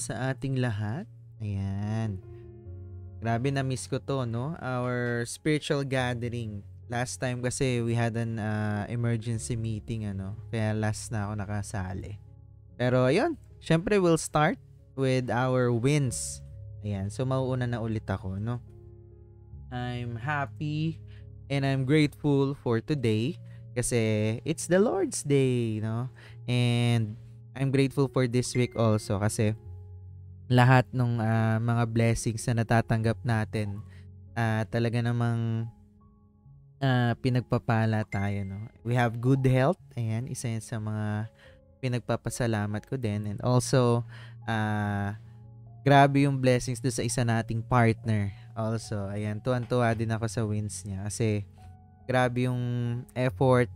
sa ating lahat. Ayan. Grabe na miss ko to, no? Our spiritual gathering. Last time kasi we had an uh, emergency meeting, ano? Kaya last na ako nakasali. Pero ayun, syempre we'll start with our wins. Ayan, so mauuna na ulit ako, no? I'm happy and I'm grateful for today kasi it's the Lord's Day, no? And I'm grateful for this week also kasi lahat ng uh, mga blessings na natatanggap natin uh, talaga namang uh, pinagpapala tayo, no? We have good health. Ayan, isa yan sa mga pinagpapasalamat ko din. And also, uh, grabe yung blessings do sa isa nating partner. Also, ayan, tuwan-tuwa din ako sa wins niya kasi grabe yung effort,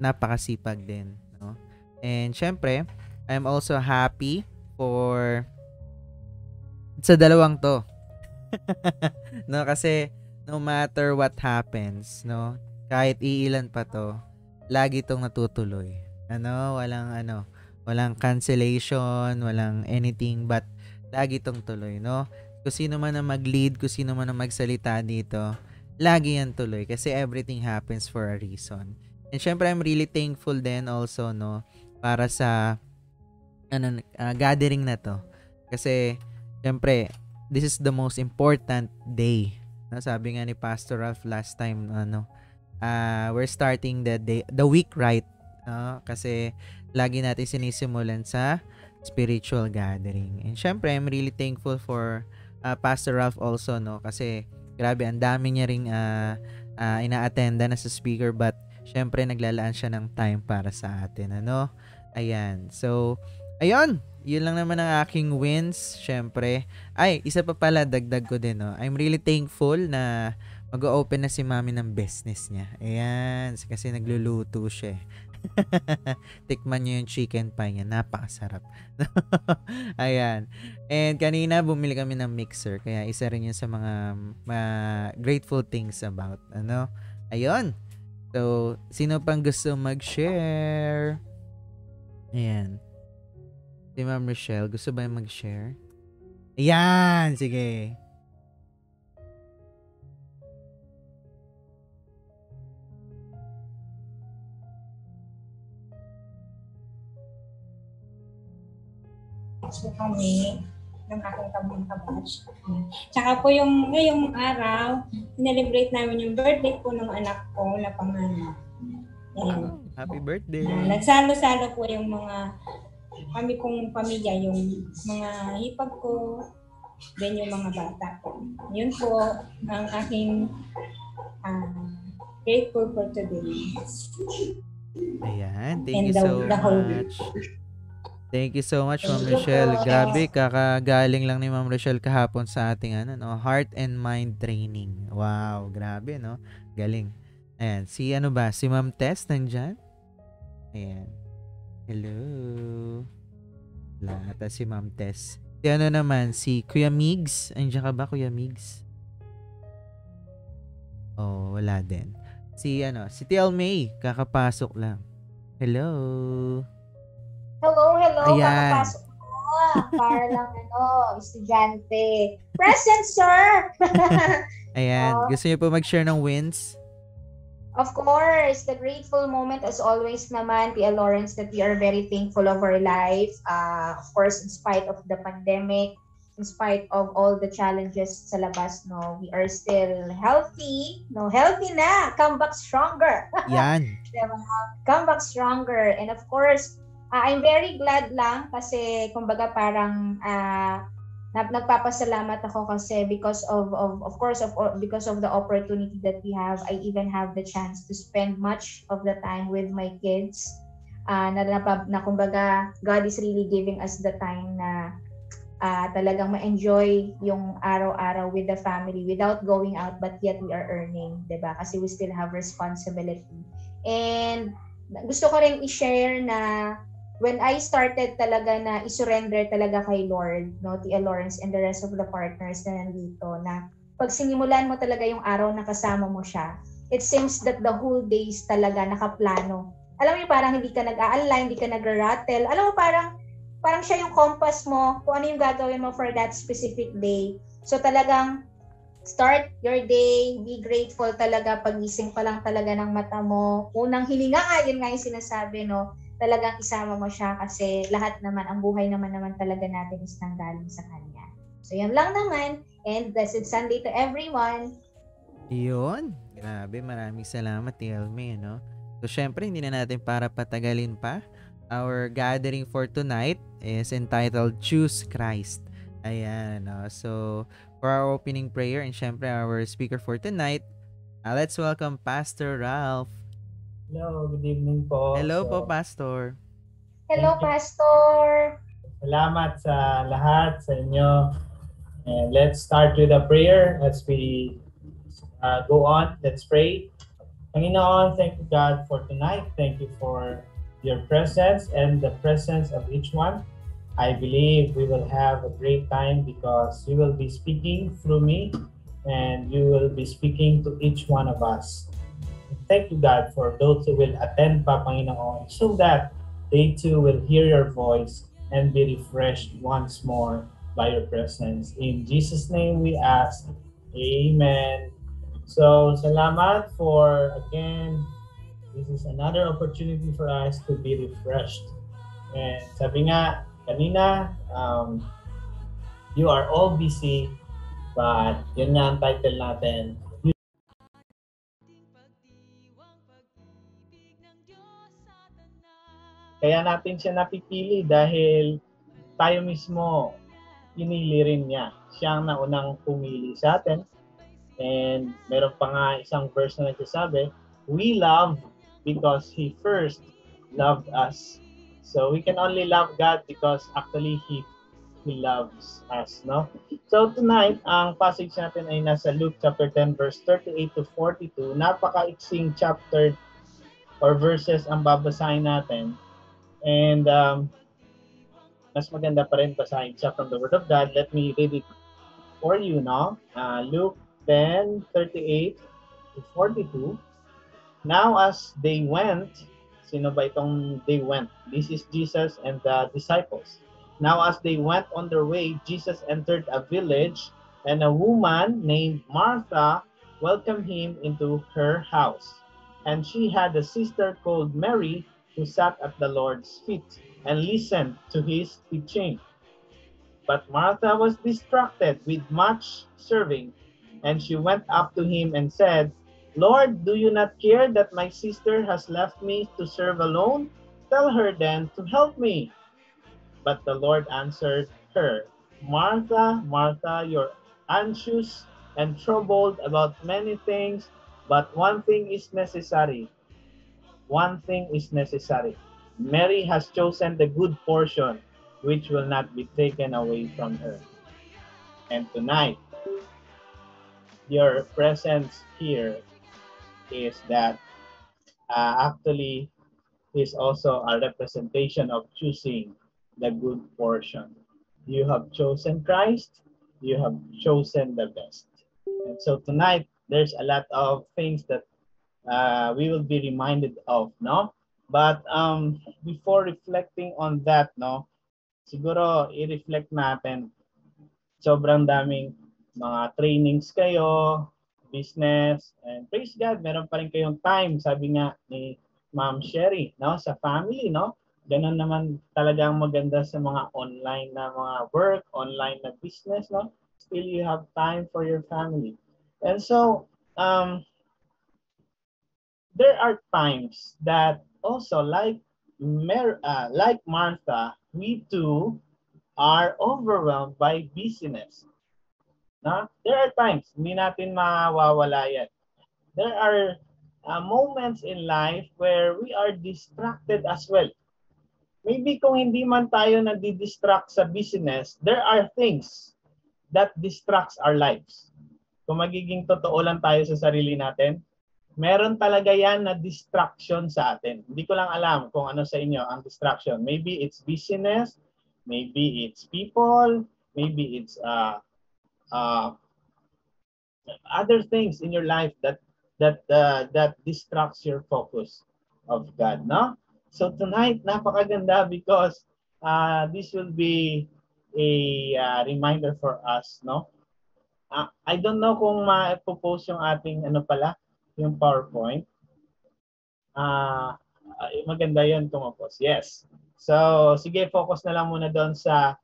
napakasipag din, no? And syempre, I'm also happy for sa dalawang to. no, kasi no matter what happens, no, kahit iilan pa to, lagi tong natutuloy. Ano, walang ano, walang cancellation, walang anything but lagi tong tuloy, no? Kung sino man ang mag-lead, kung sino man ang magsalita dito, lagi yan tuloy kasi everything happens for a reason. And syempre, I'm really thankful din also, no, para sa ano, uh, gathering na to. Kasi, syempre, this is the most important day. No, sabi nga ni Pastor Ralph last time, ano, uh, we're starting the day, the week right. No? Kasi, lagi natin sinisimulan sa spiritual gathering. And syempre, I'm really thankful for uh, Pastor Ralph also, no, kasi, Grabe, ang dami niya ring uh, uh, ina-attenda na sa speaker but syempre naglalaan siya ng time para sa atin. Ano? Ayan. So, ayun. Yun lang naman ang aking wins, syempre. Ay, isa pa pala, dagdag ko din, no? I'm really thankful na mag-open na si mami ng business niya. Ayan, kasi nagluluto siya. Eh. Tikman nyo yung chicken pie niya. Napakasarap. Ayan. And kanina bumili kami ng mixer. Kaya isa rin yun sa mga uh, grateful things about. Ano? Ayun. So, sino pang gusto mag-share? Ayan. Si Ma'am Rochelle, gusto ba yung mag-share? Ayan! Sige. po kami ng aking tabang kabatch. Tsaka po yung ngayong araw, celebrate namin yung birthday po ng anak ko na panganak. Ayan. Happy birthday! Uh, nagsalo-salo po yung mga kami kong pamilya, yung mga hipag ko, then yung mga bata ko. Yun po ang aking uh, grateful for today. Ayan, thank And you the, so the much. Thank you so much, Ma'am Rochelle. Grabe, kakagaling lang ni Ma'am Rochelle kahapon sa ating ano, no, heart and mind training. Wow, grabe, no? Galing. Ayan, si ano ba? Si Ma'am Tess nandyan? Ayan. Hello. Wala ata si Ma'am Tess. Si ano naman, si Kuya Migs. Andiyan ka ba, Kuya Migs? Oh, wala din. Si ano, si TL May, kakapasok lang. Hello. Hello, hello. Ayan. Kakapasok ko. Para lang ano, estudyante. Present, sir! Ayan. Oh. Gusto niyo po mag-share ng wins? Of course, the grateful moment as always naman, Tia Lawrence, that we are very thankful of our life. Uh, of course, in spite of the pandemic, in spite of all the challenges sa labas, no, we are still healthy. No, healthy na. Come back stronger. Yan. diba? Come back stronger. And of course, uh, I'm very glad lang kasi kumbaga parang uh, nagpapasalamat ako kasi because of of of course of because of the opportunity that we have I even have the chance to spend much of the time with my kids. Uh, na, na, na kumbaga God is really giving us the time na uh, talagang ma-enjoy yung araw-araw with the family without going out but yet we are earning 'di ba? Kasi we still have responsibility. And gusto ko rin i-share na when I started talaga na isurrender talaga kay Lord, no, Tia Lawrence and the rest of the partners na nandito, na pag sinimulan mo talaga yung araw na kasama mo siya, it seems that the whole days talaga nakaplano. Alam mo parang hindi ka nag-a-align, hindi ka nag-rattle. Alam mo parang parang siya yung compass mo kung ano yung gagawin mo for that specific day. So talagang start your day, be grateful talaga, pagising pa lang talaga ng mata mo. Unang hininga nga, yun nga yung sinasabi, no? Talagang isama mo siya kasi lahat naman, ang buhay naman naman talaga natin is nanggaling sa Kanya. So yan lang naman, and blessed Sunday to everyone. Yun. Grabe, maraming salamat, Elme, no? So, syempre, hindi na natin para patagalin pa. Our gathering for tonight is entitled Choose Christ. Ayan, no? So, for our opening prayer and syempre our speaker for tonight. Uh, let's welcome Pastor Ralph. Hello, good evening po. Hello so, po, Pastor. Hello, Pastor. Salamat sa lahat sa inyo. And let's start with a prayer as we uh, go on. Let's pray. Panginoon, thank you God for tonight. Thank you for your presence and the presence of each one. I believe we will have a great time because you will be speaking through me and you will be speaking to each one of us. Thank you, God, for those who will attend, pa, Panginoon, so that they too will hear your voice and be refreshed once more by your presence. In Jesus' name we ask. Amen. So, salamat for, again, this is another opportunity for us to be refreshed. And sabi nga, kanina, um, you are all busy, but yun nga ang title natin. Kaya natin siya napipili dahil tayo mismo pinili rin niya. Siya ang naunang pumili sa atin. And meron pa nga isang verse na nagsasabi, We love because He first loved us. So we can only love God because actually He He loves us, no? So tonight, ang passage natin ay nasa Luke chapter 10 verse 38 to 42. Napaka-iksing chapter or verses ang babasahin natin. And um, mas maganda pa rin basahin siya from the Word of God. Let me read it for you, no? Uh, Luke 10, 38 to 42. Now as they went, sino ba itong they went? This is Jesus and the disciples. Now as they went on their way, Jesus entered a village and a woman named Martha welcomed him into her house. And she had a sister called Mary who sat at the Lord's feet and listened to his teaching. But Martha was distracted with much serving, and she went up to him and said, Lord, do you not care that my sister has left me to serve alone? Tell her then to help me. But the Lord answered her, Martha, Martha, you're anxious and troubled about many things, but one thing is necessary. One thing is necessary. Mary has chosen the good portion, which will not be taken away from her. And tonight, your presence here is that uh, actually is also a representation of choosing the good portion. You have chosen Christ, you have chosen the best. And so tonight, there's a lot of things that uh, we will be reminded of, no? But um, before reflecting on that, no, siguro i-reflect natin, sobrang daming mga trainings kayo, business, and praise God, meron pa rin kayong time, sabi nga ni Ma'am Sherry, no, sa family, no? Ganun naman talaga ang maganda sa mga online na mga work, online na business, no? Still you have time for your family. And so, um, there are times that also like Mer uh, like Martha, we too are overwhelmed by busyness. Na? There are times, hindi natin mawawala yan. There are uh, moments in life where we are distracted as well. Maybe kung hindi man tayo nadidistract sa business, there are things that distracts our lives. Kung magiging totoo lang tayo sa sarili natin, meron talaga yan na distraction sa atin. Hindi ko lang alam kung ano sa inyo ang distraction. Maybe it's business, maybe it's people, maybe it's uh, uh, other things in your life that that uh, that distracts your focus of God, no? So tonight, napakaganda because uh, this will be a uh, reminder for us, no? Uh, I don't know kung ma-propose yung ating ano pala, yung PowerPoint. Ah, uh, maganda 'yon tumapos. Yes. So, sige, focus na lang muna doon sa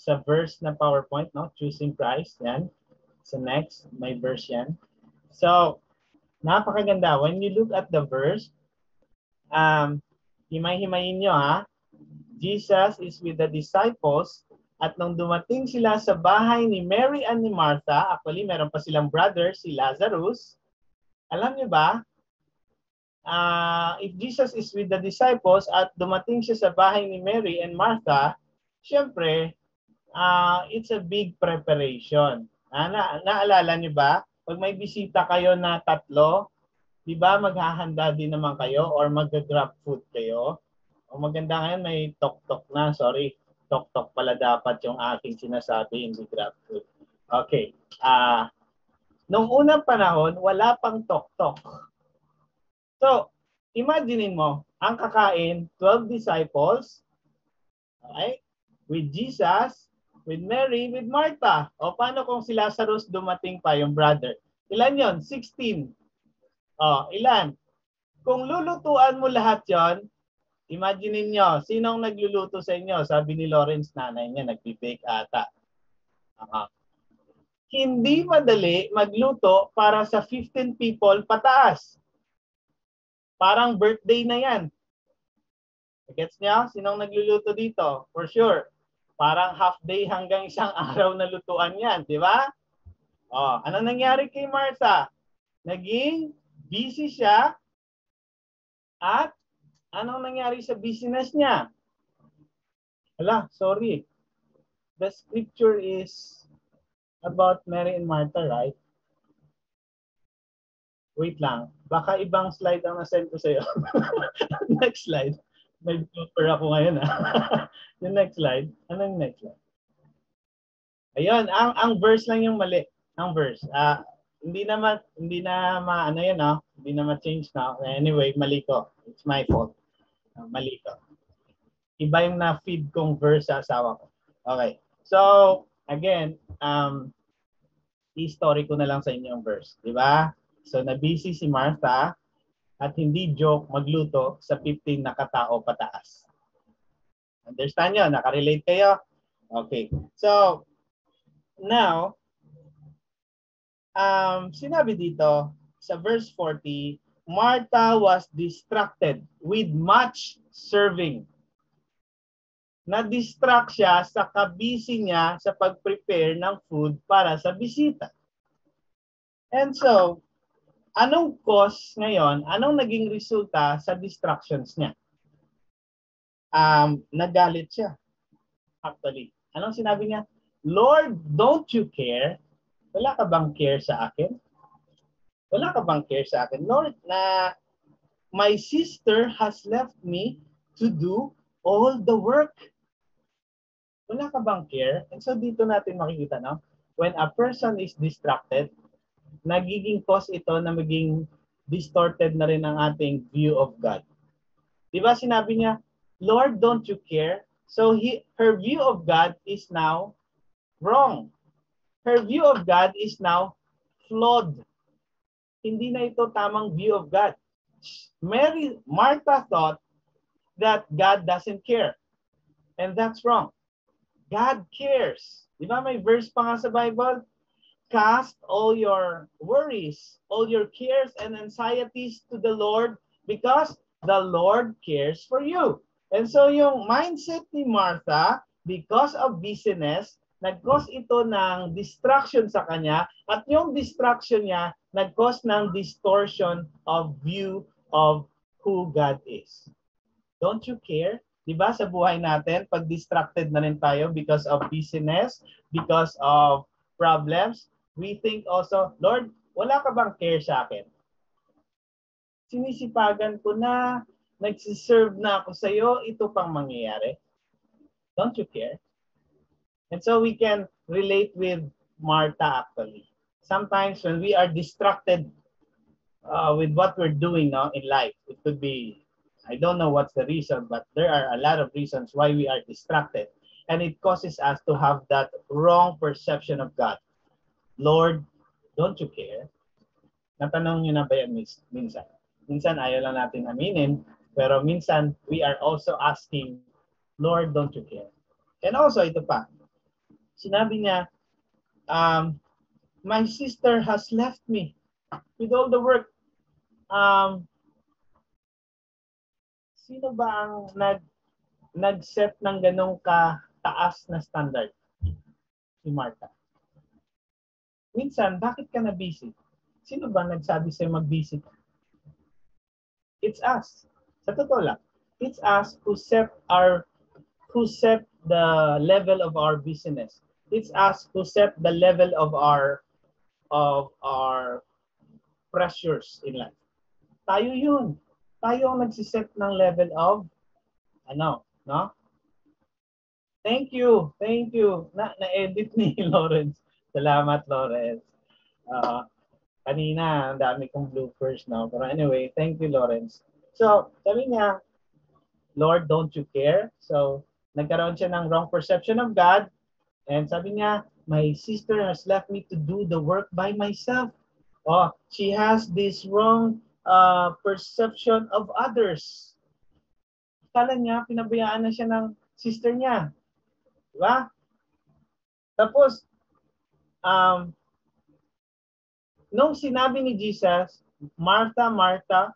sa verse na PowerPoint, no? Choosing Christ, yan. So next, may verse yan. So, napakaganda. When you look at the verse, um, himay-himayin nyo ha, Jesus is with the disciples at nung dumating sila sa bahay ni Mary and ni Martha, actually meron pa silang brother, si Lazarus. Alam niyo ba, uh, if Jesus is with the disciples at dumating siya sa bahay ni Mary and Martha, syempre, uh, it's a big preparation. Ah, na, naalala niyo ba? Pag may bisita kayo na tatlo, di ba maghahanda din naman kayo or mag-grab food kayo? O maganda ngayon may tok-tok na, sorry. Tok-tok pala dapat yung aking sinasabi, hindi grab food. Okay. Ah, uh, nung unang panahon, wala pang tok-tok. So, imaginein mo, ang kakain, 12 disciples, okay, with Jesus, with Mary, with Martha. O paano kung si Lazarus dumating pa, yung brother? Ilan yon? 16. O, ilan? Kung lulutuan mo lahat yon, Imagine niyo, sinong nagluluto sa inyo? Sabi ni Lawrence, nanay niya, nagbe-bake ata. Uh, hindi madali magluto para sa 15 people pataas. Parang birthday na yan. Gets niya? Sinong nagluluto dito? For sure. Parang half day hanggang isang araw na lutuan yan. Di ba? Oh, ano nangyari kay Martha? Naging busy siya at Anong nangyari sa business niya? Hala, sorry. The scripture is about Mary and Martha, right? Wait lang. Baka ibang slide ang nasend ko sa'yo. next slide. May blooper ako ngayon. Ah. yung next slide. Ano yung next slide? Ayun, ang ang verse lang yung mali. Ang verse. Ah, uh, hindi na ma, hindi na ma ano yan, no? Hindi na ma-change na. Anyway, mali ko. It's my fault. Uh, mali ka. Iba yung na-feed kong verse sa asawa ko. Okay. So, again, um, i-story ko na lang sa inyo yung verse. Di ba? So, na-busy si Martha at hindi joke magluto sa 15 na katao pataas. Understand nyo? Nakarelate kayo? Okay. So, now, um, sinabi dito sa verse 40, Martha was distracted with much serving. Na-distract siya sa kabisi niya sa pag-prepare ng food para sa bisita. And so, anong cause ngayon, anong naging resulta sa distractions niya? Um, nagalit siya. Actually, anong sinabi niya? Lord, don't you care? Wala ka bang care sa akin? wala ka bang care sa akin? Lord, na my sister has left me to do all the work. Wala ka bang care? And so dito natin makikita, no? When a person is distracted, nagiging cause ito na maging distorted na rin ang ating view of God. Di ba sinabi niya, Lord, don't you care? So he, her view of God is now wrong. Her view of God is now flawed hindi na ito tamang view of God. Mary, Martha thought that God doesn't care. And that's wrong. God cares. Di ba may verse pa nga sa Bible? Cast all your worries, all your cares and anxieties to the Lord because the Lord cares for you. And so yung mindset ni Martha, because of busyness, nag-cause ito ng distraction sa kanya at yung distraction niya nag-cause ng distortion of view of who God is. Don't you care? 'Di ba sa buhay natin pag distracted na rin tayo because of busyness, because of problems, we think also, Lord, wala ka bang care sa akin? Sinisipagan ko na, nagsiserve na ako sa iyo, ito pang mangyayari. Don't you care? And so we can relate with Martha actually. Sometimes when we are distracted uh, with what we're doing now in life. It could be, I don't know what's the reason, but there are a lot of reasons why we are distracted. And it causes us to have that wrong perception of God. Lord, don't you care? Natanong nyo na ba yan minsan? Minsan ayaw lang natin aminin, pero minsan we are also asking, Lord, don't you care? And also, ito pa, sinabi niya, um, my sister has left me with all the work. Um, sino ba ang nag nag-set ng ganong ka-taas na standard? Si Martha. Minsan, bakit ka na busy? Sino ba nagsabi sa'yo mag-busy ka? It's us. Sa totoo lang, it's us who set our who set the level of our business. It's us who set the level of our of our pressures in life. Tayo yun. Tayo ang nagsiset ng level of ano, no? Thank you. Thank you. Na na-edit ni Lawrence. Salamat, Lawrence. Uh, kanina, ang dami kong bloopers now. Pero anyway, thank you, Lawrence. So, sabi niya, Lord, don't you care? So, nagkaroon siya ng wrong perception of God. And sabi niya, my sister has left me to do the work by myself. Oh, she has this wrong uh, perception of others. Kala niya, pinabayaan na siya ng sister niya. Diba? Tapos, um, nung sinabi ni Jesus, Martha, Martha,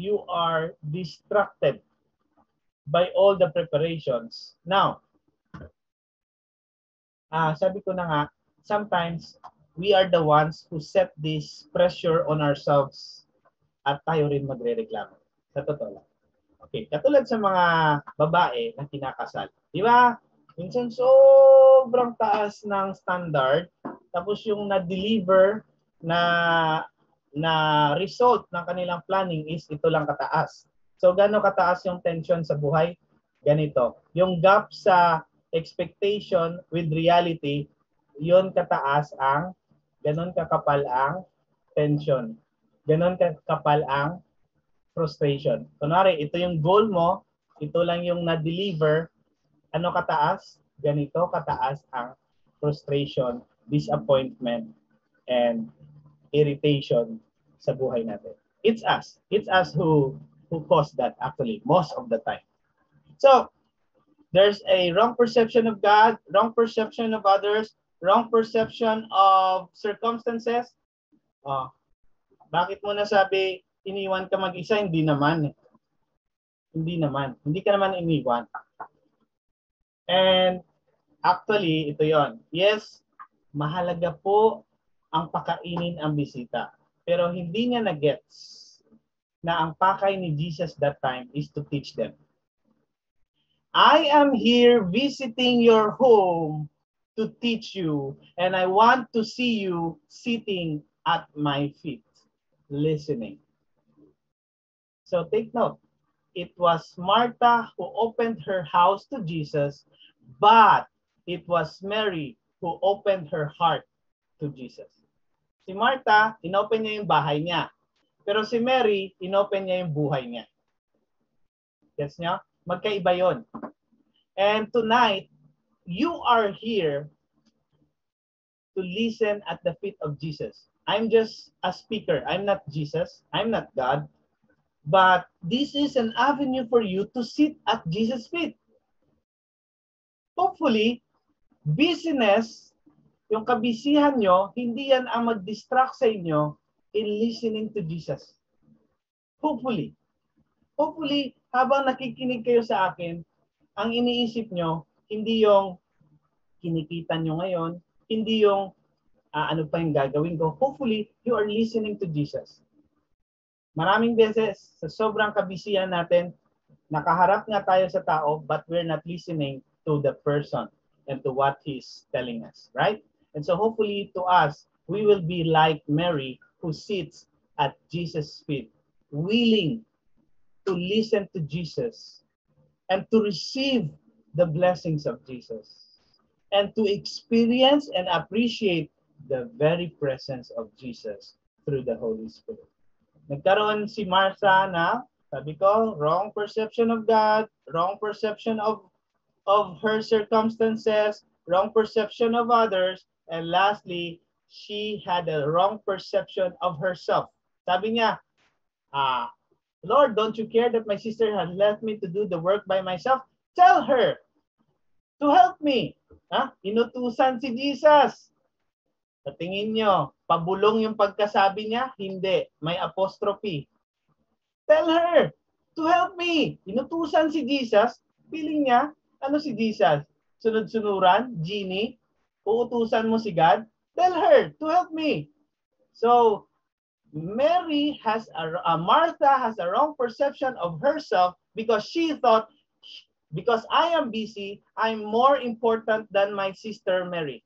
you are distracted by all the preparations. Now, uh, sabi ko na nga, sometimes we are the ones who set this pressure on ourselves at tayo rin magre-reklamo. Sa totoo lang. Okay, katulad sa mga babae na kinakasal. Di ba? Minsan sobrang taas ng standard tapos yung na-deliver na na result ng kanilang planning is ito lang kataas. So gaano kataas yung tension sa buhay? Ganito. Yung gap sa expectation with reality, yon kataas ang ganon kakapal ang tension. Ganon kakapal ang frustration. Kunwari, ito yung goal mo, ito lang yung na-deliver, ano kataas? Ganito kataas ang frustration, disappointment, and irritation sa buhay natin. It's us. It's us who who cause that actually most of the time. So, there's a wrong perception of God, wrong perception of others, wrong perception of circumstances. Oh, bakit mo nasabi iniwan ka mag-isa? Hindi naman. Hindi naman. Hindi ka naman iniwan. And actually, ito yon. Yes, mahalaga po ang pakainin ang bisita. Pero hindi niya na-gets na ang pakay ni Jesus that time is to teach them. I am here visiting your home to teach you, and I want to see you sitting at my feet, listening. So take note, it was Martha who opened her house to Jesus, but it was Mary who opened her heart to Jesus. Si Martha, inopen niya yung bahay niya. Pero si Mary, inopen niya yung buhay niya. Gets niyo? Magkaiba yon. And tonight, you are here to listen at the feet of Jesus. I'm just a speaker. I'm not Jesus. I'm not God. But this is an avenue for you to sit at Jesus' feet. Hopefully, business, yung kabisihan nyo, hindi yan ang mag-distract sa inyo in listening to Jesus. Hopefully. Hopefully, habang nakikinig kayo sa akin, ang iniisip nyo, hindi yung kinikita nyo ngayon, hindi yung uh, ano pa yung gagawin ko. Hopefully, you are listening to Jesus. Maraming beses, sa sobrang kabisihan natin, nakaharap nga tayo sa tao, but we're not listening to the person and to what he's telling us, right? And so hopefully to us, we will be like Mary who sits at Jesus' feet, willing to listen to Jesus and to receive the blessings of Jesus and to experience and appreciate the very presence of Jesus through the Holy Spirit. Nagkaroon si Martha na, sabi ko, wrong perception of God, wrong perception of of her circumstances, wrong perception of others, and lastly, she had a wrong perception of herself. Sabi niya, ah, Lord, don't you care that my sister has left me to do the work by myself? Tell her to help me. Ha? Inutusan si Jesus. Sa tingin nyo, pabulong yung pagkasabi niya? Hindi. May apostrophe. Tell her to help me. Inutusan si Jesus. Feeling niya, ano si Jesus? Sunod-sunuran? Genie? Uutusan mo si God? Tell her to help me. So, Mary has a, uh, Martha has a wrong perception of herself because she thought, because I am busy, I'm more important than my sister Mary.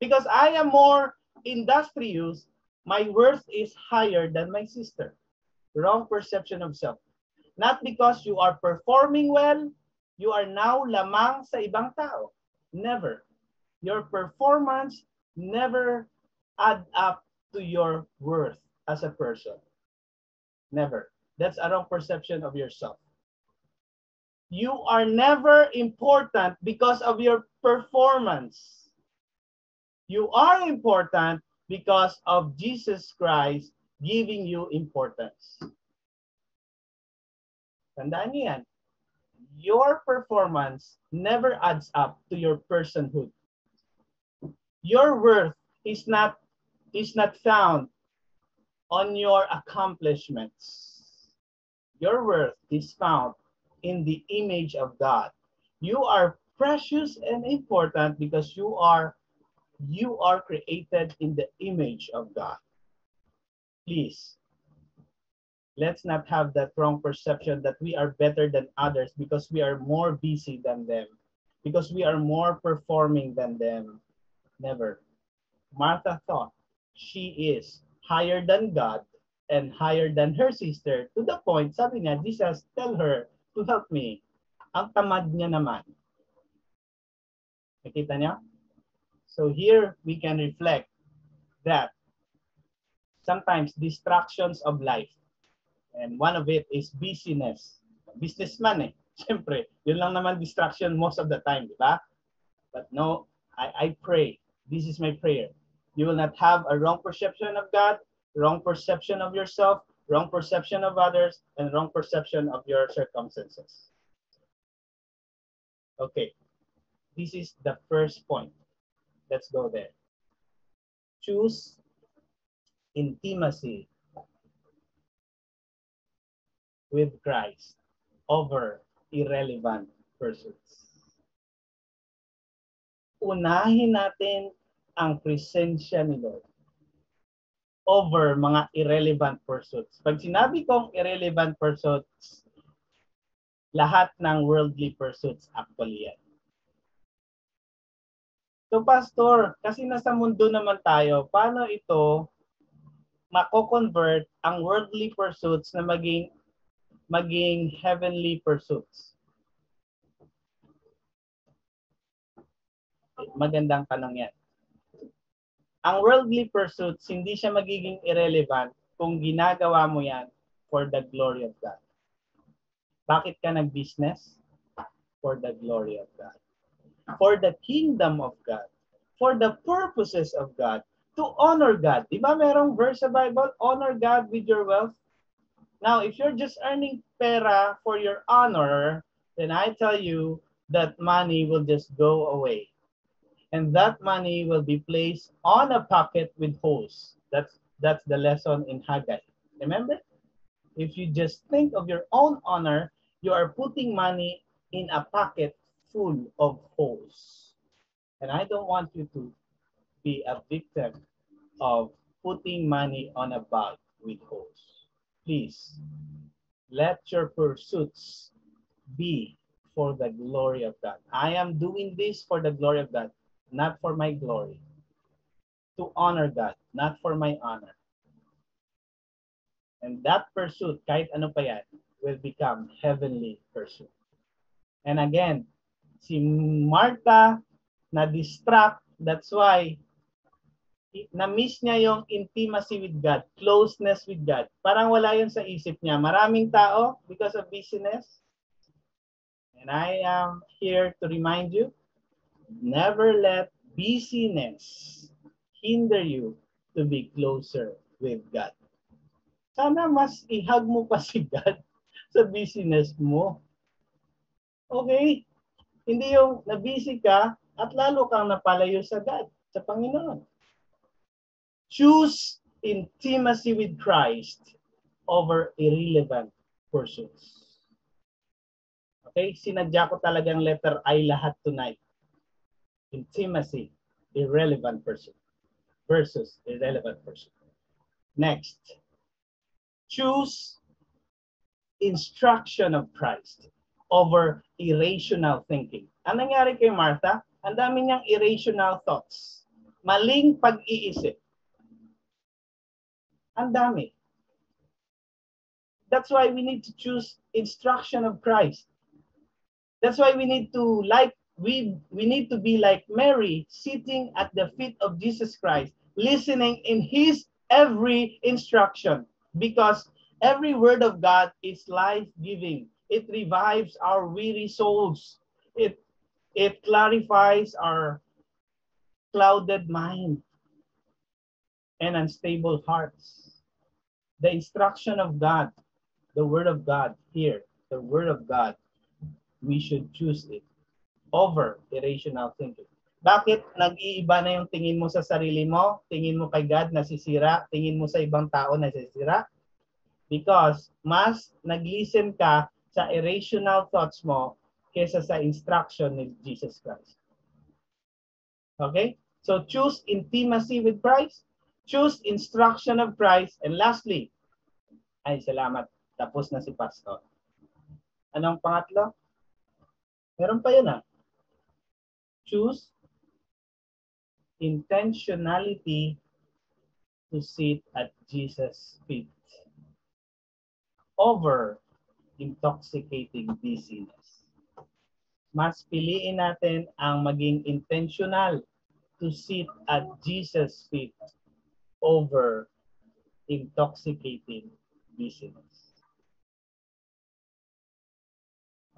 Because I am more industrious, my worth is higher than my sister. Wrong perception of self. Not because you are performing well, you are now lamang sa ibang tao. Never. Your performance never add up to your worth as a person. Never. That's a wrong perception of yourself. You are never important because of your performance. You are important because of Jesus Christ giving you importance. Tandaan niyo yan. Your performance never adds up to your personhood. Your worth is not is not found on your accomplishments. Your worth is found in the image of God. You are precious and important because you are you are created in the image of God. Please, let's not have that wrong perception that we are better than others because we are more busy than them, because we are more performing than them. Never. Martha thought she is higher than God and higher than her sister to the point, sabi niya, Jesus, tell her to help me. Ang tamad niya naman. Nakita niya? So here we can reflect that sometimes distractions of life. And one of it is busyness. Businessman eh. Siyempre, yun lang naman distraction most of the time, di ba? But no, I, I pray. This is my prayer You will not have a wrong perception of God, wrong perception of yourself, wrong perception of others, and wrong perception of your circumstances. Okay, this is the first point. Let's go there. Choose intimacy with Christ over irrelevant pursuits. Unahin natin ang presensya ni Lord over mga irrelevant pursuits. Pag sinabi kong irrelevant pursuits, lahat ng worldly pursuits actually yan. So pastor, kasi nasa mundo naman tayo, paano ito mako-convert ang worldly pursuits na maging maging heavenly pursuits? Magandang tanong yan ang worldly pursuits, hindi siya magiging irrelevant kung ginagawa mo yan for the glory of God. Bakit ka nag-business? For the glory of God. For the kingdom of God. For the purposes of God. To honor God. Di ba merong verse sa Bible? Honor God with your wealth. Now, if you're just earning pera for your honor, then I tell you that money will just go away and that money will be placed on a pocket with holes. That's that's the lesson in Haggai. Remember? If you just think of your own honor, you are putting money in a pocket full of holes. And I don't want you to be a victim of putting money on a bag with holes. Please, let your pursuits be for the glory of God. I am doing this for the glory of God not for my glory. To honor God, not for my honor. And that pursuit, kahit ano pa yan, will become heavenly pursuit. And again, si Martha na distract, that's why na-miss niya yung intimacy with God, closeness with God. Parang wala yun sa isip niya. Maraming tao, because of busyness, and I am here to remind you, never let busyness hinder you to be closer with God. Sana mas ihag mo pa si God sa busyness mo. Okay? Hindi yung na-busy ka at lalo kang napalayo sa God, sa Panginoon. Choose intimacy with Christ over irrelevant pursuits. Okay? Sinadya ko talagang letter I lahat tonight. Intimacy, irrelevant pursuit versus irrelevant pursuit. Next. Choose instruction of Christ over irrational thinking. Ang nangyari kay Martha, ang dami niyang irrational thoughts. Maling pag-iisip. Ang dami. That's why we need to choose instruction of Christ. That's why we need to like we we need to be like Mary sitting at the feet of Jesus Christ listening in his every instruction because every word of God is life-giving. It revives our weary souls. It it clarifies our clouded mind and unstable hearts. The instruction of God, the word of God here, the word of God, we should choose it over irrational thinking. Bakit nag-iiba na yung tingin mo sa sarili mo? Tingin mo kay God nasisira? Tingin mo sa ibang tao nasisira? Because mas nag-listen ka sa irrational thoughts mo kesa sa instruction ni Jesus Christ. Okay? So choose intimacy with Christ, choose instruction of Christ, and lastly, ay salamat, tapos na si Pastor. Anong pangatlo? Meron pa yun ah. Choose intentionality to sit at Jesus' feet over intoxicating busyness. Mas piliin natin ang maging intentional to sit at Jesus' feet over intoxicating busyness.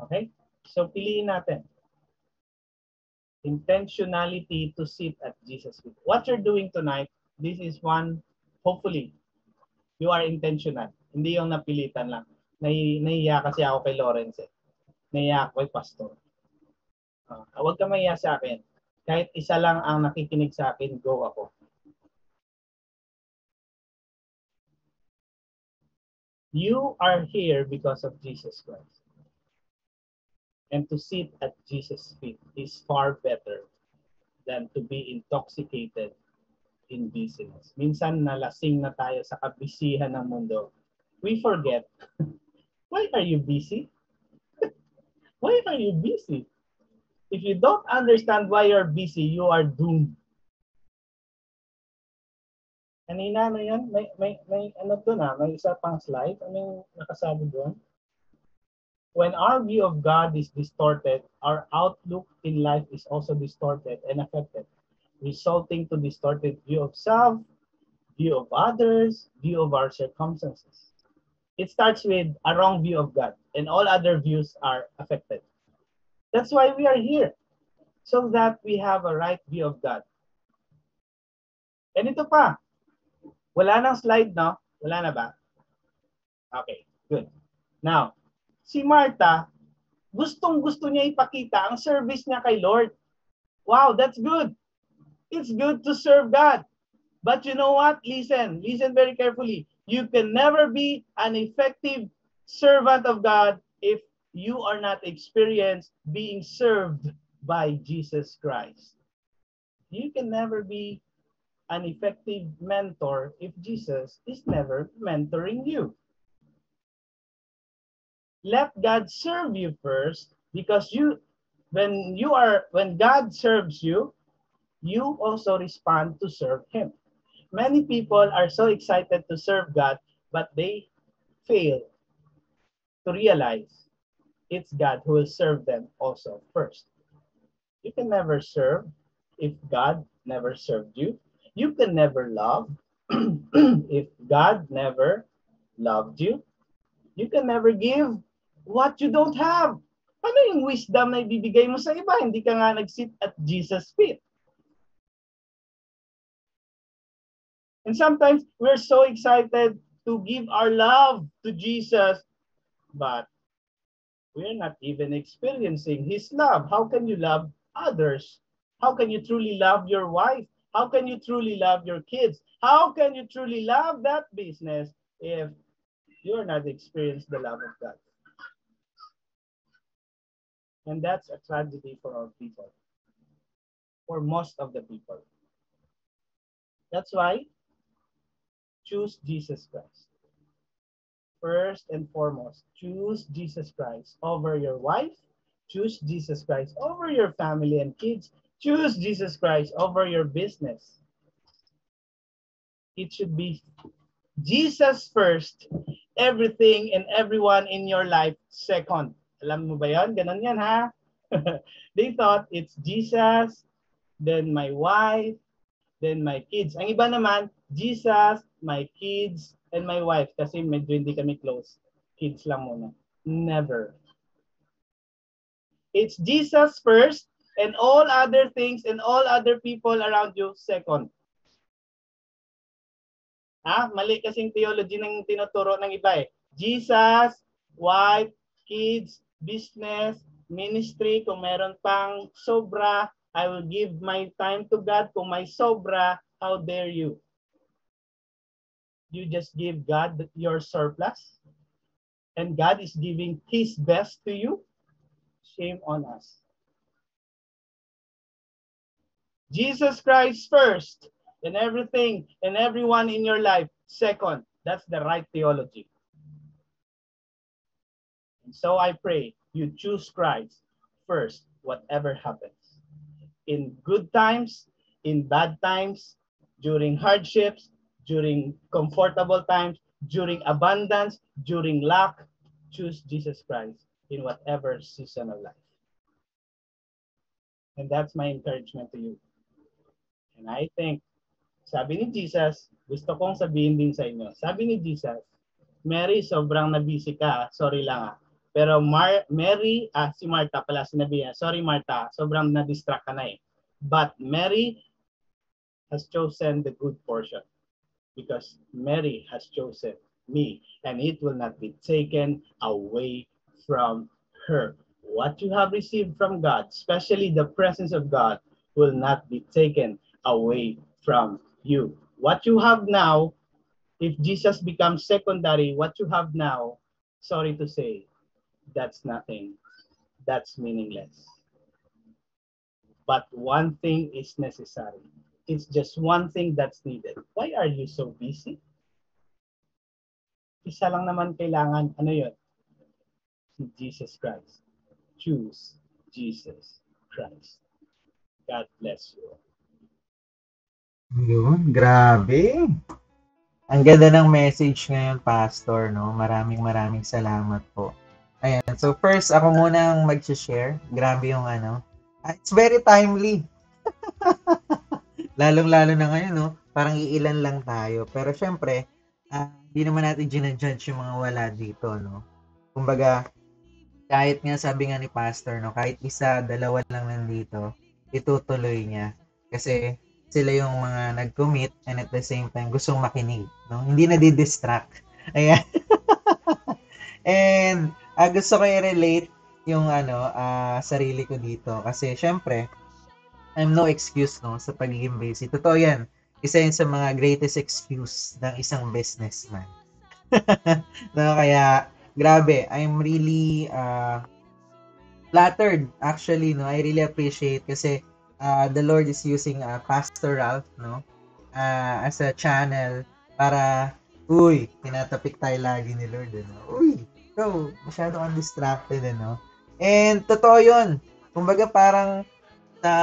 Okay? So piliin natin. Intentionality to sit at Jesus' feet. What you're doing tonight, this is one, hopefully, you are intentional. Hindi yung napilitan lang. Nahi, nahiya kasi ako kay Lawrence eh. Nahiya ako kay Pastor. Uh, huwag ka mahiya sa akin. Kahit isa lang ang nakikinig sa akin, go ako. You are here because of Jesus Christ. And to sit at Jesus' feet is far better than to be intoxicated in busyness. Minsan nalasing na tayo sa kabisihan ng mundo. We forget, why are you busy? why are you busy? If you don't understand why you're busy, you are doomed. Kanina na yan, may, may, may ano doon ah, may isa pang slide. Ano yung nakasabi doon? When our view of God is distorted, our outlook in life is also distorted and affected, resulting to distorted view of self, view of others, view of our circumstances. It starts with a wrong view of God, and all other views are affected. That's why we are here, so that we have a right view of God. And ito pa, wala nang slide, no? Wala na ba? Okay, good. Now, si Martha, gustong gusto niya ipakita ang service niya kay Lord. Wow, that's good. It's good to serve God. But you know what? Listen, listen very carefully. You can never be an effective servant of God if you are not experienced being served by Jesus Christ. You can never be an effective mentor if Jesus is never mentoring you. Let God serve you first because you when you are when God serves you, you also respond to serve him. Many people are so excited to serve God but they fail to realize it's God who will serve them also first. You can never serve if God never served you. You can never love if God never loved you. You can never give what you don't have. Ano yung wisdom na ibibigay mo sa iba? Hindi ka nga nag-sit at Jesus' feet. And sometimes we're so excited to give our love to Jesus, but we're not even experiencing His love. How can you love others? How can you truly love your wife? How can you truly love your kids? How can you truly love that business if you're not experiencing the love of God? And that's a tragedy for our people, for most of the people. That's why choose Jesus Christ. First and foremost, choose Jesus Christ over your wife, choose Jesus Christ over your family and kids, choose Jesus Christ over your business. It should be Jesus first, everything and everyone in your life second. Alam mo ba yon? Ganon yan ha? they thought it's Jesus, then my wife, then my kids. Ang iba naman, Jesus, my kids, and my wife. Kasi medyo hindi kami close. Kids lang muna. Never. It's Jesus first, and all other things and all other people around you second. Ah, mali kasing theology ng tinuturo ng iba eh. Jesus, wife, kids, business, ministry, kung meron pang sobra, I will give my time to God. Kung may sobra, how dare you? You just give God your surplus? And God is giving His best to you? Shame on us. Jesus Christ first, and everything and everyone in your life second. That's the right theology. And so I pray you choose Christ first, whatever happens. In good times, in bad times, during hardships, during comfortable times, during abundance, during lack, choose Jesus Christ in whatever season of life. And that's my encouragement to you. And I think, sabi ni Jesus, gusto kong sabihin din sa inyo. Sabi ni Jesus, Mary, sobrang nabisi ka. Sorry lang ah. Pero Mar Mary, ah, si Martha pala sinabi niya, sorry Martha, sobrang na-distract ka na eh. But Mary has chosen the good portion because Mary has chosen me and it will not be taken away from her. What you have received from God, especially the presence of God, will not be taken away from you. What you have now, if Jesus becomes secondary, what you have now, sorry to say, that's nothing. That's meaningless. But one thing is necessary. It's just one thing that's needed. Why are you so busy? Isa lang naman kailangan, ano yun? Si Jesus Christ. Choose Jesus Christ. God bless you. Yun, grabe. Ang ganda ng message ngayon, Pastor, no? Maraming maraming salamat po. Ayan, so first, ako muna ang mag-share. Grabe yung ano. Ah, It's very timely. Lalong-lalo na ngayon, no? Parang iilan lang tayo. Pero syempre, ah, hindi naman natin ginajudge yung mga wala dito, no? Kumbaga, kahit nga sabi nga ni Pastor, no? Kahit isa, dalawa lang nandito, itutuloy niya. Kasi sila yung mga nag-commit and at the same time gustong makinig, no? Hindi na di-distract. Ayan. and ah, gusto ko i-relate yung ano, ah, sarili ko dito kasi syempre I'm no excuse no sa pagiging busy. Totoo 'yan. Isa yun sa mga greatest excuse ng isang businessman. no, kaya grabe, I'm really uh, flattered actually no. I really appreciate kasi uh, the Lord is using uh, Pastor Ralph, no? Uh, as a channel para, uy, tinatapik tayo lagi ni Lord, ano? Uy, ikaw, masyado kang distracted, ano? And, totoo yun. Kumbaga, parang sa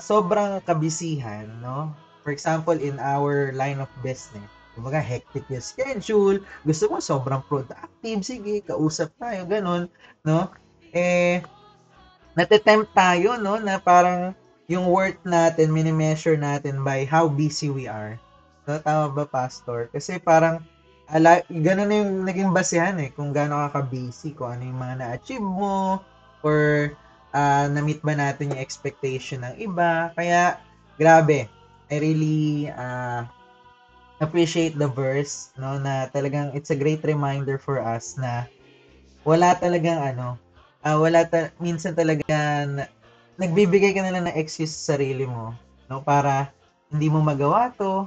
sobrang kabisihan, no? For example, in our line of business, kumbaga, hectic yung schedule, gusto mo sobrang productive, sige, kausap tayo, ganun, no? Eh, natitempt tayo, no, na parang yung worth natin, mini-measure natin by how busy we are. No, tama ba, Pastor? Kasi parang, ala, ganun yung naging basehan eh, kung gaano ka ka-busy, kung ano yung mga na-achieve mo, or uh, na-meet ba natin yung expectation ng iba. Kaya, grabe, I really uh, appreciate the verse, no, na talagang it's a great reminder for us na wala talagang ano, uh, wala ta- minsan talaga na, nagbibigay ka na lang ng excuse sa sarili mo, no, para hindi mo magawa to,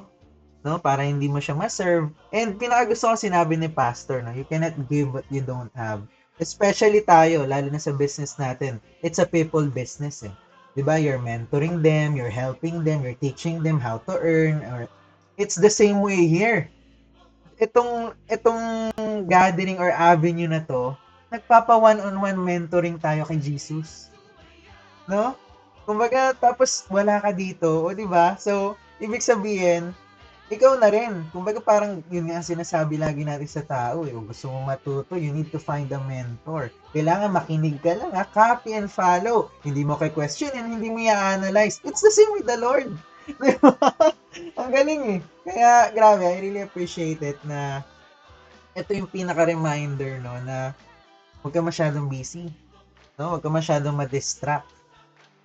no, para hindi mo siya ma-serve. And pinaka gusto ko sinabi ni pastor, no, you cannot give what you don't have. Especially tayo, lalo na sa business natin. It's a people business eh. 'Di ba? You're mentoring them, you're helping them, you're teaching them how to earn or it's the same way here. Itong itong gathering or avenue na to, nagpapa one-on-one mentoring tayo kay Jesus. No? Kumbaga tapos wala ka dito, o 'di ba? So, ibig sabihin, ikaw na rin. Kumbaga parang yun nga sinasabi lagi natin sa tao eh. Kung gusto mo matuto, you need to find a mentor. Kailangan makinig ka lang ha. Copy and follow. Hindi mo kay question and hindi mo i-analyze. It's the same with the Lord. Ang galing eh. Kaya grabe, I really appreciate it na ito yung pinaka-reminder no na huwag ka masyadong busy. No? Huwag ka masyadong ma-distract.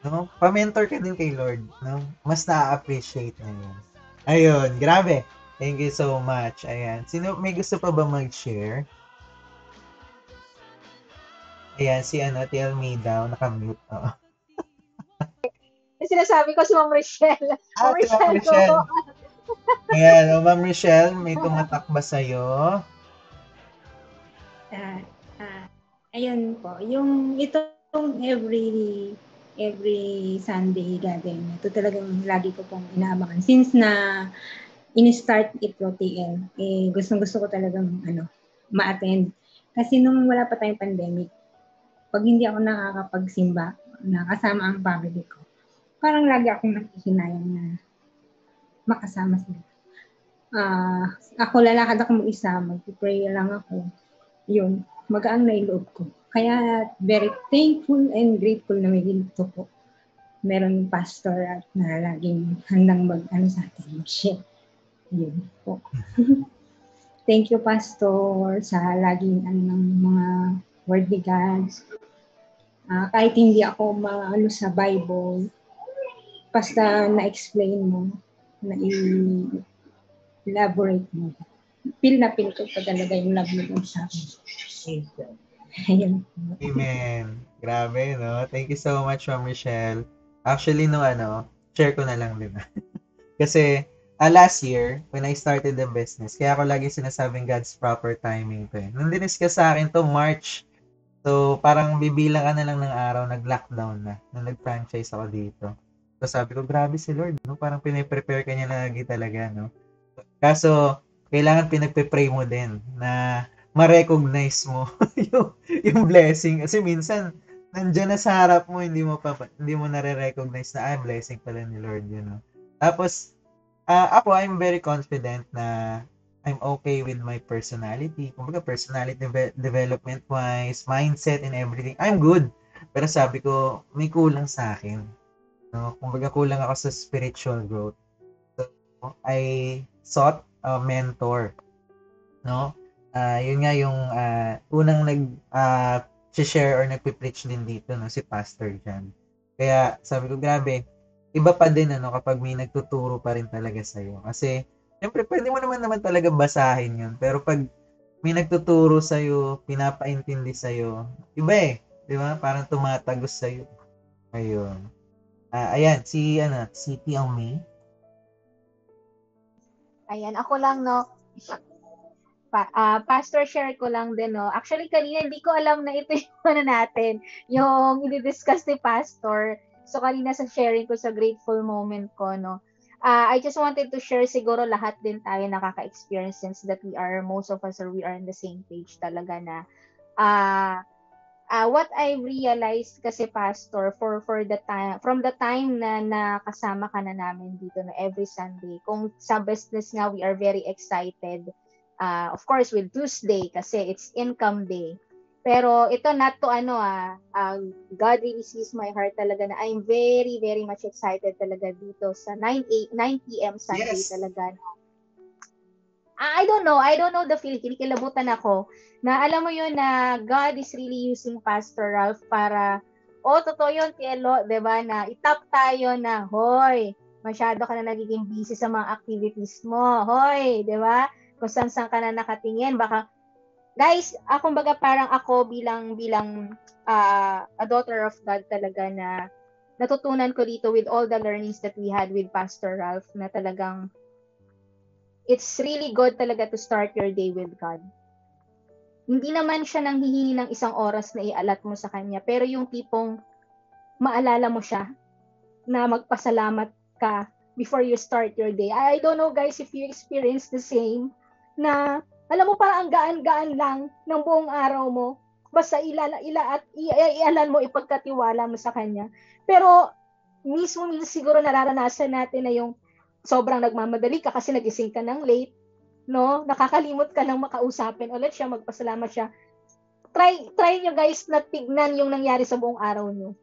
No? Pa-mentor ka din kay Lord. No? Mas na-appreciate na yun. Ayun, grabe. Thank you so much. Ayan. Sino, may gusto pa ba mag-share? Ayan, si ano, tell me daw, nakamute. Yung sinasabi ko si Ma'am Rochelle. Ah, Ma'am Rochelle. go. Ayan, oh, Ma'am Rochelle, may tumatak ba sa'yo? Ah, ah, ayun po, yung itong every every Sunday gathering, ito talagang lagi ko pong inaabangan. Since na in-start ito TL, eh gustong gusto ko talagang ano, ma-attend. Kasi nung wala pa tayong pandemic, pag hindi ako nakakapagsimba, nakasama ang family ko, parang lagi akong nakikinayang na makasama sila. Ah, ako lalakad ako mag-isa, mag-pray lang ako. Yun, magaan na yung loob ko. Kaya very thankful and grateful na may ginto po. Meron pastor at na laging handang mag ano sa atin. Yun po. Thank you, Pastor, sa laging ano ng mga word ni God. Ah, kahit hindi ako maano sa Bible, basta na-explain mo, na elaborate mo. Feel na feel ko pa talaga yung love mo sa akin. Ayun. Amen. Grabe, no? Thank you so much, Ma'am Michelle. Actually, no, ano, share ko na lang din. Kasi, uh, last year, when I started the business, kaya ako lagi sinasabing God's proper timing to eh. Nung dinis ka sa akin to, March. So, parang bibilang ka na lang ng araw, nag-lockdown na. Nung nag-franchise ako dito. So, sabi ko, grabe si Lord, no? Parang piniprepare ka niya lagi talaga, no? Kaso, kailangan pinagpe-pray mo din na ma-recognize mo yung, yung blessing. Kasi minsan, nandiyan na sa harap mo, hindi mo pa, hindi mo nare-recognize na, ay, blessing pala ni Lord, you know. Tapos, uh, ako, I'm very confident na I'm okay with my personality. Kumbaga, personality de- development-wise, mindset and everything, I'm good. Pero sabi ko, may kulang sa akin. No? Kumbaga, kulang ako sa spiritual growth. So, I sought a mentor. No? Uh, yun nga yung uh, unang nag uh, share or nagpi-preach din dito no si Pastor Jan. Kaya sabi ko grabe, iba pa din ano kapag may nagtuturo pa rin talaga sa iyo. Kasi syempre pwede mo naman naman talaga basahin 'yun, pero pag may nagtuturo sa iyo, pinapaintindi sa iyo, iba eh, 'di ba? Parang tumatagos sa iyo. Ayun. Uh, ayan, si ano, si Tiang May. Ayan, ako lang no pa, uh, pastor share ko lang din, no. Actually, kanina hindi ko alam na ito yung ano natin, yung i-discuss ni pastor. So, kanina sa sharing ko sa grateful moment ko, no. Uh, I just wanted to share siguro lahat din tayo nakaka-experience since that we are, most of us are, we are on the same page talaga na uh, uh, what I realized kasi pastor for for the time from the time na nakasama ka na namin dito na every Sunday kung sa business nga we are very excited uh, of course with Tuesday kasi it's income day Pero ito not to ano ah, uh, God really sees my heart talaga na I'm very very much excited talaga dito sa 9 8 9 PM Sunday yes. talaga. I don't know, I don't know the feel, kinikilabutan ako na alam mo yun na God is really using Pastor Ralph para oh, totoo yun, Tielo, di ba, na itap tayo na, hoy, masyado ka na nagiging busy sa mga activities mo, hoy, di ba? Kung saan saan ka na nakatingin, baka guys, ako baga parang ako bilang bilang uh, a daughter of God talaga na natutunan ko dito with all the learnings that we had with Pastor Ralph na talagang it's really good talaga to start your day with God. Hindi naman siya nang hihingi ng isang oras na ialat mo sa kanya, pero yung tipong maalala mo siya na magpasalamat ka before you start your day. I don't know guys if you experience the same na alam mo parang ang gaan-gaan lang ng buong araw mo. Basta ilala, ila at ialan mo ipagkatiwala mo sa kanya. Pero mismo siguro nararanasan natin na yung sobrang nagmamadali ka kasi nagising ka ng late, no? Nakakalimot ka nang makausapin ulit siya, magpasalamat siya. Try try niyo guys na tignan yung nangyari sa buong araw niyo.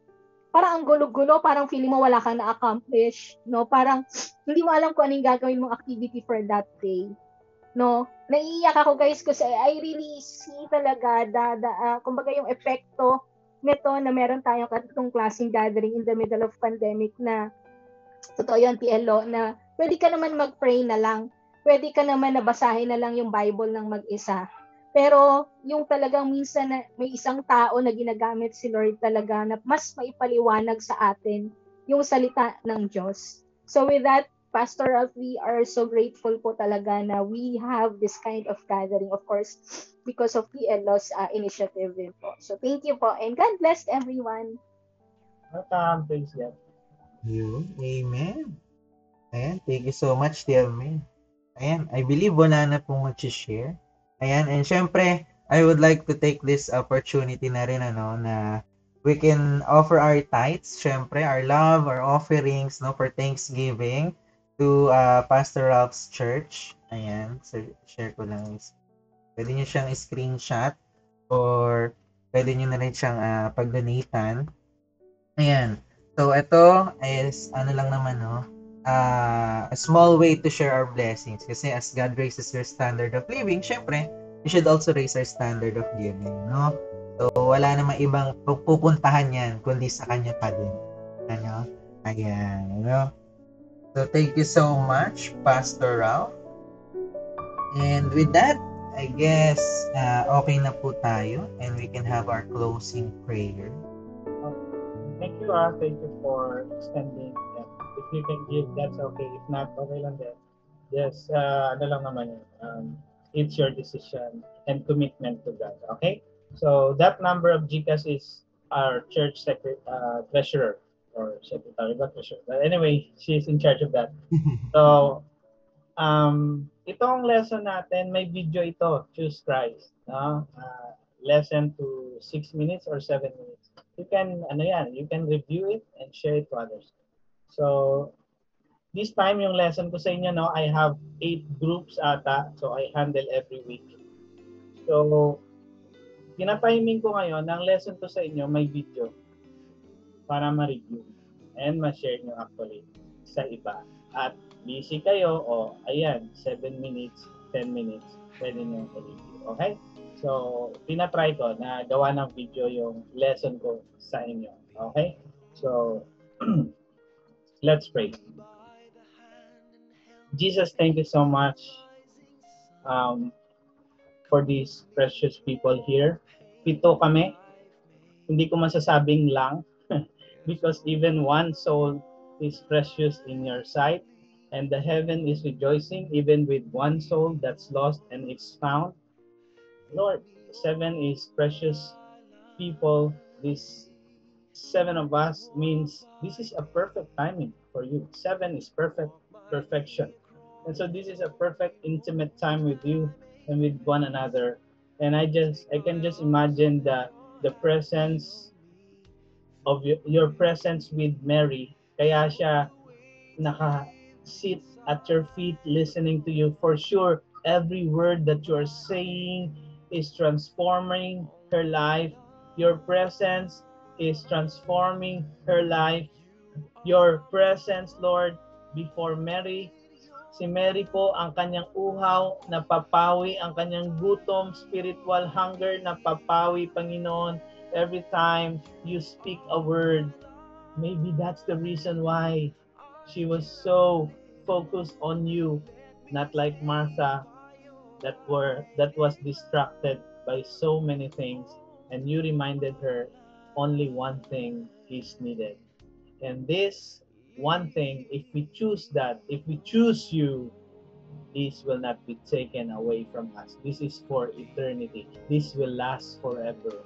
Parang ang gulo-gulo, parang feeling mo wala kang na-accomplish, no? Parang hindi mo alam kung anong gagawin mong activity for that day no? Naiiyak ako guys kasi I really see talaga da, da uh, kumbaga yung epekto nito na meron tayong katong klaseng gathering in the middle of pandemic na totoo yun PLO na pwede ka naman mag-pray na lang. Pwede ka naman nabasahin na lang yung Bible ng mag-isa. Pero yung talagang minsan na may isang tao na ginagamit si Lord talaga na mas maipaliwanag sa atin yung salita ng Diyos. So with that, Pastor Ralph, we are so grateful po talaga na we have this kind of gathering, of course, because of PLO's uh, initiative din po. So thank you po and God bless everyone. Welcome, praise God. Yun, amen. Ayan, thank you so much, Tielme. Ayan, I believe wala na pong mag-share. Ayan, and syempre, I would like to take this opportunity na rin, ano, na we can offer our tithes, syempre, our love, our offerings, no, for Thanksgiving to uh, Pastor Ralph's church. Ayan, so share ko lang. Pwede nyo siyang screenshot or pwede nyo na rin siyang uh, pag-donatean. Ayan. So, ito is, ano lang naman, no? Uh, a small way to share our blessings. Kasi as God raises your standard of living, syempre, you should also raise our standard of giving, no? So, wala namang ibang pupuntahan yan, kundi sa Kanya pa din. Ano? Ayan, no? So thank you so much, Pastor Ralph. And with that, I guess uh, okay na po tayo and we can have our closing prayer. Thank you, ah. Thank you for extending. Yeah. If you can give, that's okay. If not, okay lang din. Yes, uh, ano lang naman yun. Um, it's your decision and commitment to God. Okay? So that number of GCAS is our church secret, uh, treasurer or secretary, but for sure. But anyway, she's in charge of that. so, um, itong lesson natin, may video ito, Choose Christ. No? Uh, lesson to 6 minutes or 7 minutes. You can, ano yan, you can review it and share it to others. So, this time yung lesson ko sa inyo, no, I have 8 groups ata, so I handle every week. So, pinatiming ko ngayon, ang lesson ko sa inyo, may video para ma-review and ma-share nyo actually sa iba. At busy kayo, o ayan, 7 minutes, 10 minutes, pwede nyo i-review. Okay? So, tinatry ko na gawa ng video yung lesson ko sa inyo. Okay? So, let's pray. Jesus, thank you so much um, for these precious people here. Pito kami. Hindi ko masasabing lang because even one soul is precious in your sight, and the heaven is rejoicing even with one soul that's lost and it's found. Lord, seven is precious people. This seven of us means this is a perfect timing for you. Seven is perfect perfection. And so this is a perfect intimate time with you and with one another. And I just I can just imagine the the presence of your presence with Mary. Kaya siya naka-sit at your feet listening to you. For sure, every word that you are saying is transforming her life. Your presence is transforming her life. Your presence, Lord, before Mary. Si Mary po, ang kanyang uhaw, napapawi, ang kanyang gutom, spiritual hunger, napapawi, Panginoon, every time you speak a word. Maybe that's the reason why she was so focused on you, not like Martha, that were that was distracted by so many things, and you reminded her only one thing is needed. And this one thing, if we choose that, if we choose you, this will not be taken away from us. This is for eternity. This will last forever.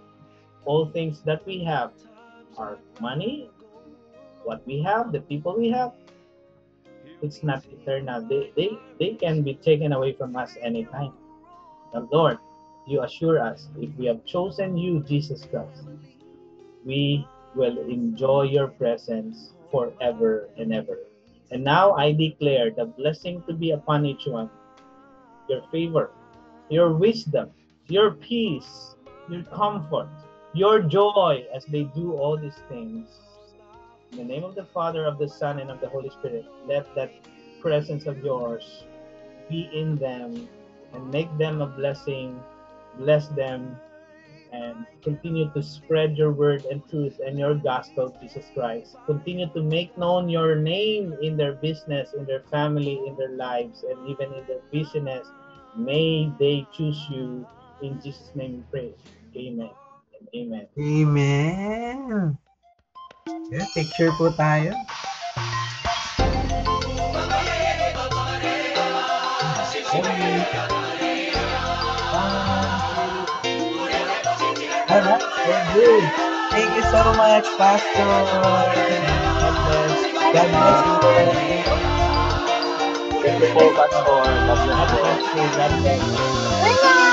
All things that we have, our money, what we have, the people we have, it's not eternal. They, they, they can be taken away from us anytime. The Lord, you assure us if we have chosen you, Jesus Christ, we will enjoy your presence forever and ever. And now I declare the blessing to be upon each one, your favor, your wisdom, your peace, your comfort, your joy as they do all these things. In the name of the Father, of the Son, and of the Holy Spirit, let that presence of yours be in them and make them a blessing, bless them, and continue to spread your word and truth and your gospel, Jesus Christ. Continue to make known your name in their business, in their family, in their lives, and even in their business. May they choose you. In Jesus' name we pray. Amen. And amen. Amen. Yeah, picture po tayo. Alright, very good. Thank you so much, Pastor. God bless. God bless you. Thank you Pastor. God bless God po. bless you. God bless you.